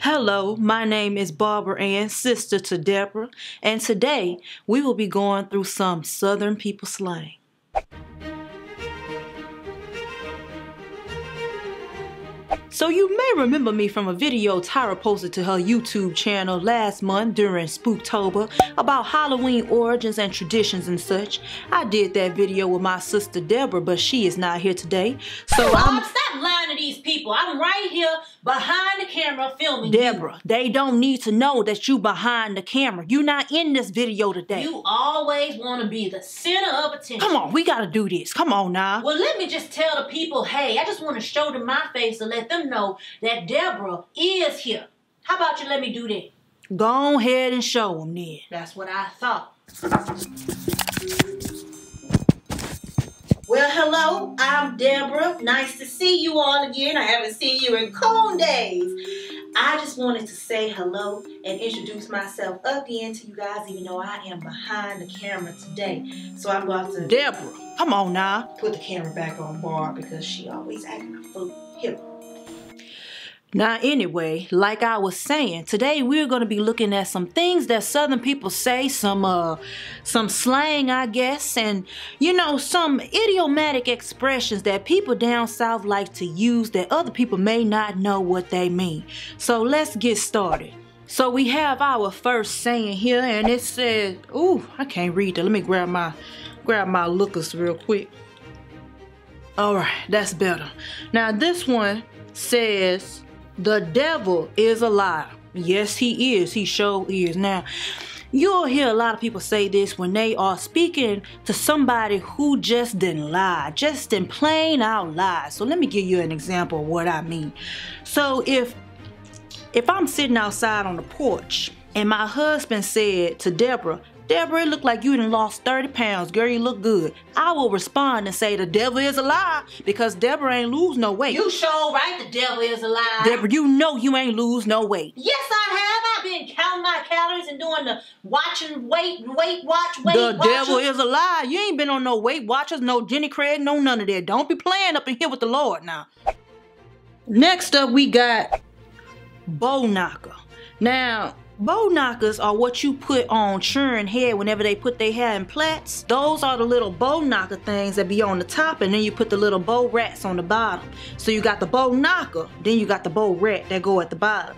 Hello, my name is Barbara Anne, sister to Debra, and today we will be going through some Southern people slang. So you may remember me from a video Tyra posted to her YouTube channel last month during Spooktober about Halloween origins and traditions and such. I did that video with my sister Debra, but she is not here today. So I'm stop lying to these people. I'm right here behind the camera filming Debra, you. they don't need to know that you behind the camera. You're not in this video today. You always want to be the center of attention. Come on, we gotta do this. Come on now. Well, let me just tell the people, hey, I just want to show them my face to let them know that Debra is here. How about you let me do that? Go ahead and show them then. That's what I thought. Well, hello, I'm Debra. Nice to see you all again. I haven't seen you in cold days. I just wanted to say hello and introduce myself again to you guys, even though I am behind the camera today. So I'm going to Debra, come on now. put the camera back on Barb because she always acting a fool. Here. Now, anyway, like I was saying, today we're going to be looking at some things that Southern people say, some uh, some slang, I guess, and you know, some idiomatic expressions that people down south like to use that other people may not know what they mean. So let's get started. So we have our first saying here, and it says, "Ooh, I can't read that. Let me grab my grab my lookers real quick." All right, that's better. Now this one says. The devil is a liar. Yes, he is. He sure is. Now, you'll hear a lot of people say this when they are speaking to somebody who just didn't lie, just in plain out lie. So let me give you an example of what I mean. So if if I'm sitting outside on the porch and my husband said to Debra, Debra, it looked like you done lost 30 pounds. Girl, you look good. I will respond and say the devil is a lie because Debra ain't lose no weight. You sure right the devil is a lie. Debra, you know you ain't lose no weight. Yes, I have. I've been counting my calories and doing the watching weight, weight watch, weight The devil is a lie. You ain't been on no Weight Watchers, no Jenny Craig, no none of that. Don't be playing up in here with the Lord now. Next up, we got bow knocker. Now, bow knockers are what you put on churn hair whenever they put their hair in plaits. Those are the little bow knocker things that be on the top, and then you put the little bow rats on the bottom. So you got the bow knocker, then you got the bow rat that go at the bottom.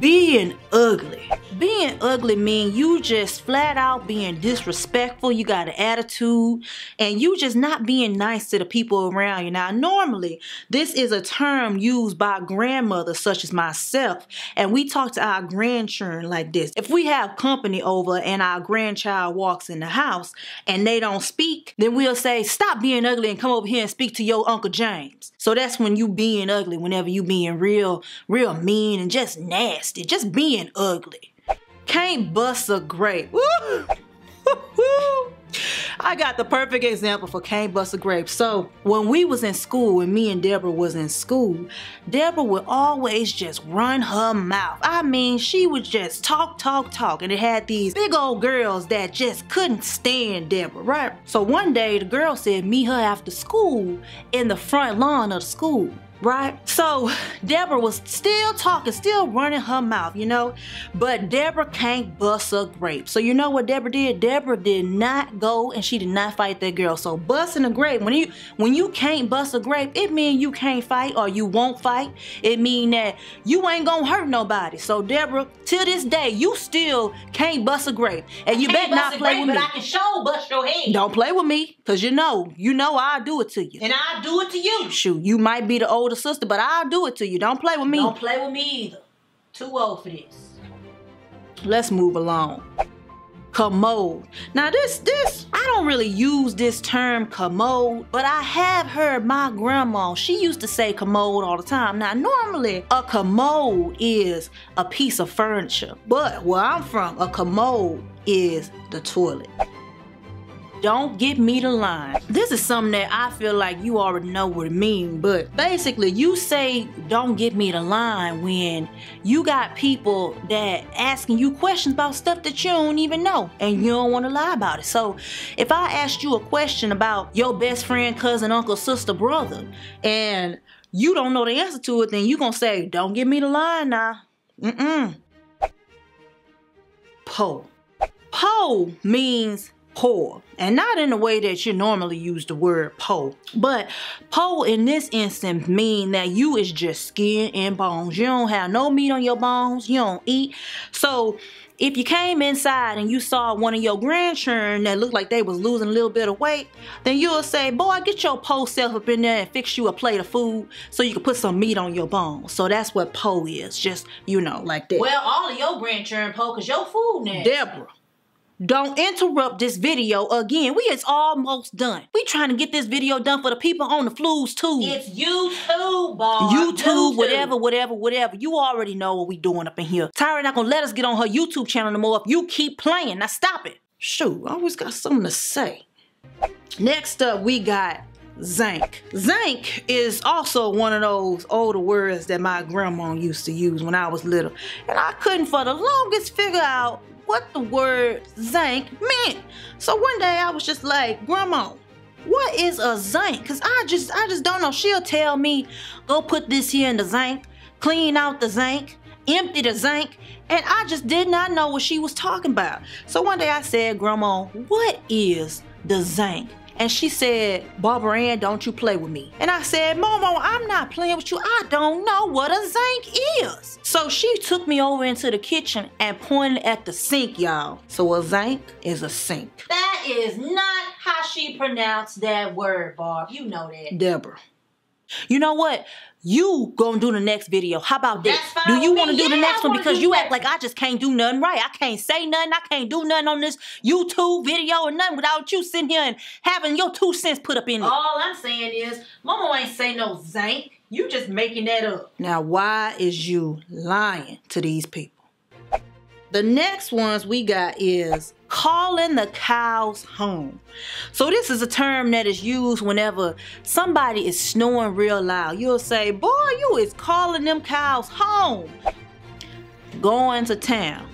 Being ugly. Being ugly mean you just flat out being disrespectful, you got an attitude, and you just not being nice to the people around you. Now, normally, this is a term used by grandmothers such as myself, and we talk to our grandchildren like this. If we have company over and our grandchild walks in the house and they don't speak, then we'll say, stop being ugly and come over here and speak to your Uncle James. So that's when you being ugly, whenever you being real, real mean and just nasty, just being ugly. Can't bust a grape. I got the perfect example for can't bust a grape. So when we was in school, when me and Debra was in school, Debra would always just run her mouth. I mean, she would just talk, talk, talk. And it had these big old girls that just couldn't stand Debra, right? So one day the girl said meet her after school in the front lawn of the school right? So Debra was still talking, still running her mouth, you know, but Debra can't bust a grape. So you know what Debra did? Debra did not go and she did not fight that girl. So busting a grape, when you when you can't bust a grape, it mean you can't fight or you won't fight. It mean that you ain't gonna hurt nobody. So Debra, till this day, you still can't bust a grape, and you better not bust a play grape, with but me. I can show bust your head. Don't play with me, cause you know, you know I'll do it to you. And I'll do it to you. Shoot, you might be the older sister, but I'll do it to you. Don't play with me. Don't play with me either. Too old for this. Let's move along. Commode. Now this this I don't really use this term commode, but I have heard my grandma, she used to say commode all the time. Now normally a commode is a piece of furniture, but where I'm from, a commode is the toilet. Don't get me to line. This is something that I feel like you already know what it means, but basically you say don't get me to line when you got people that asking you questions about stuff that you don't even know and you don't want to lie about it. So if I asked you a question about your best friend, cousin, uncle, sister, brother, and you don't know the answer to it, then you gonna say, don't give me the line now. Mm-mm. Po. Po means poor. And not in the way that you normally use the word po. But po in this instance mean that you is just skin and bones. You don't have no meat on your bones. You don't eat. So if you came inside and you saw one of your grandchildren that looked like they was losing a little bit of weight, then you'll say, boy, get your po self up in there and fix you a plate of food so you can put some meat on your bones. So that's what po is. Just, you know, like that. Well, all of your grandchildren po because your food now. Debra. Don't interrupt this video again. We is almost done. We trying to get this video done for the people on the Flus too. It's YouTube, boy. YouTube, YouTube, whatever, whatever, whatever. You already know what we doing up in here. Tyra not gonna let us get on her YouTube channel no more if you keep playing. Now stop it. Shoot, I always got something to say. Next up, we got zinc. Zinc is also one of those older words that my grandma used to use when I was little. And I couldn't for the longest figure out what the word zinc meant. So one day I was just like, Grandma, what is a zinc? Cause I just I just don't know. She'll tell me, go put this here in the zinc, clean out the zinc, empty the zinc, and I just did not know what she was talking about. So one day I said, Grandma, what is the zinc? And she said, Barbara Anne, don't you play with me. And I said, Momo, I'm not playing with you. I don't know what a zinc is. So she took me over into the kitchen and pointed at the sink, y'all. So a zinc is a sink. That is not how she pronounced that word, Barb. You know that. Debra. You know what? You gonna do the next video. How about this? Do you want to do the next one? Because you act like I just can't do nothing right. I can't say nothing. I can't do nothing on this YouTube video or nothing without you sitting here and having your two cents put up in it. All I'm saying is, Mama ain't say no zank. You just making that up. Now, why is you lying to these people? The next ones we got is calling the cows home. So this is a term that is used whenever somebody is snoring real loud. You'll say, boy, you is calling them cows home. Going to town.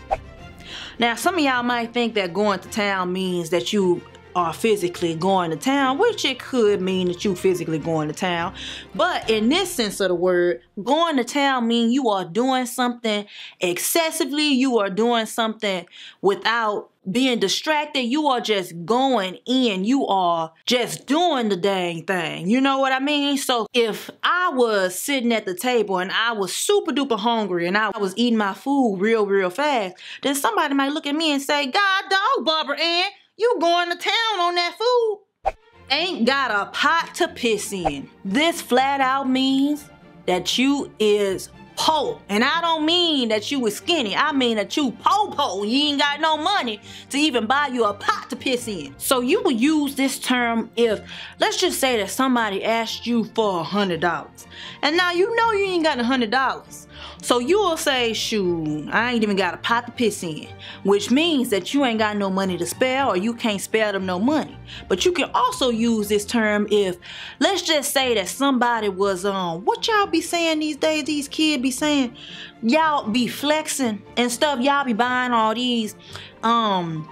Now, some of y'all might think that going to town means that you are physically going to town, which it could mean that you physically going to town. But in this sense of the word, going to town means you are doing something excessively, you are doing something without being distracted. You are just going in. You are just doing the dang thing. You know what I mean? So if I was sitting at the table and I was super duper hungry and I was eating my food real, real fast, then somebody might look at me and say, God dog, Barbara Anne, you going to town on that food. Ain't got a pot to piss in. This flat out means that you is po. And I don't mean that you is skinny. I mean that you po-po. You ain't got no money to even buy you a pot to piss in. So you will use this term if, let's just say that somebody asked you for a $100. And now you know you ain't got a $100. So you will say, shoot, I ain't even got a pot to piss in, which means that you ain't got no money to spare or you can't spare them no money. But you can also use this term if, let's just say that somebody was, um, what y'all be saying these days, these kids be saying, y'all be flexing and stuff, y'all be buying all these, um,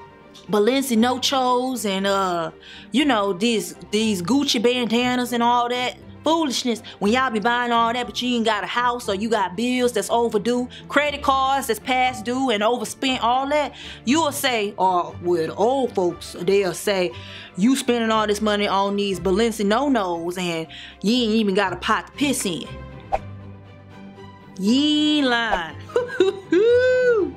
Balenci Nachos and uh, you know, these these Gucci bandanas and all that foolishness when y'all be buying all that, but you ain't got a house or you got bills that's overdue, credit cards that's past due and overspent, all that, you'll say, or with old folks, they'll say, you spending all this money on these Balenci no-nos and you ain't even got a pot to piss in. You lying.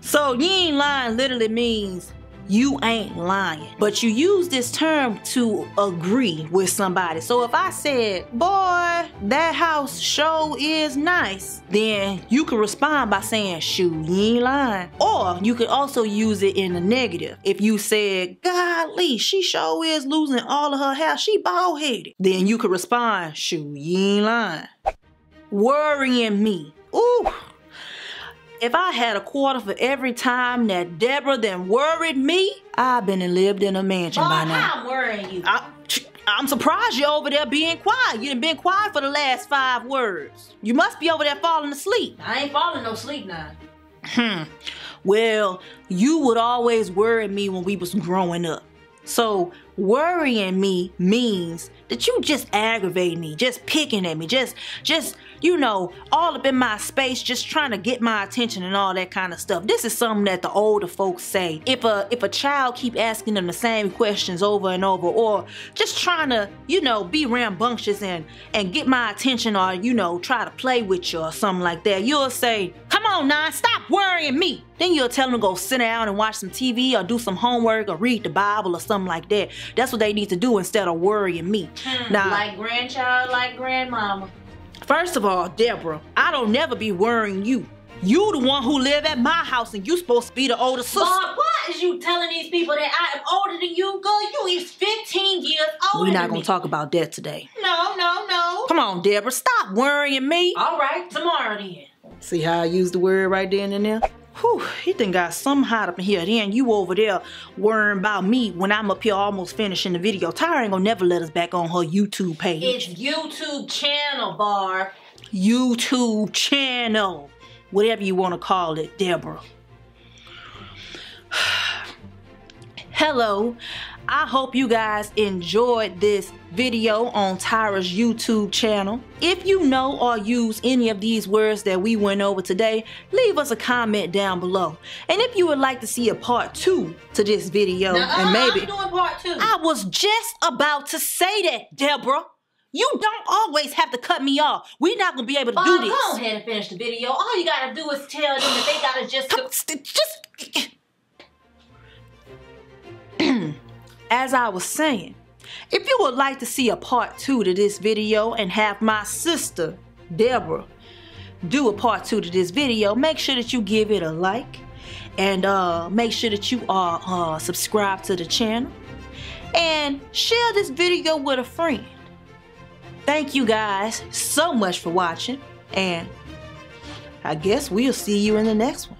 so you ain't lying literally means you ain't lying. But you use this term to agree with somebody. So if I said, boy, that house show is nice, then you can respond by saying, shoot, you ain't lying. Or you could also use it in the negative. If you said, golly, she show is losing all of her hair, she bald headed. Then you could respond, shoot, you ain't lying. Worrying me. Ooh, if I had a quarter for every time that Debra then worried me, I've been and lived in a mansion by now. I'm worrying you. I, I'm surprised you're over there being quiet. You done been quiet for the last five words. You must be over there falling asleep. I ain't falling no sleep now. Hmm. Well, you would always worry me when we was growing up. So worrying me means that you just aggravating me, just picking at me, just just you know, all up in my space, just trying to get my attention and all that kind of stuff. This is something that the older folks say. If a if a child keep asking them the same questions over and over, or just trying to, you know, be rambunctious and and get my attention, or you know, try to play with you or something like that, you'll say, "Come on, now, stop worrying me." Then you'll tell them to go sit down and watch some TV or do some homework or read the Bible or something like that. That's what they need to do instead of worrying me. Hmm, now, like grandchild, like grandmama. First of all, Debra, I don't never be worrying you. You the one who live at my house and you supposed to be the older sister. Bob, why is you telling these people that I am older than you? Girl, you is 15 years older We're not going to talk about that today. No, no, no. Come on, Debra, stop worrying me. All right, tomorrow then. See how I used the word right then and there? Whew, he think got some hot up in here. Then you over there worrying about me when I'm up here almost finishing the video. Tyra ain't gonna never let us back on her YouTube page. It's YouTube channel, Barb. YouTube channel. Whatever you want to call it, Debra. Hello. I hope you guys enjoyed this video on Tyra's YouTube channel. If you know or use any of these words that we went over today, leave us a comment down below. And if you would like to see a part two to this video, now, and uh-huh, maybe part two. I was just about to say that, Debra. You don't always have to cut me off. We're not gonna be able to do this. Go ahead and finish the video. All you gotta do is tell them that they gotta just just as I was saying, if you would like to see a part two to this video and have my sister, Debra, do a part two to this video, make sure that you give it a like and uh, make sure that you are uh, subscribed to the channel and share this video with a friend. Thank you guys so much for watching and I guess we'll see you in the next one.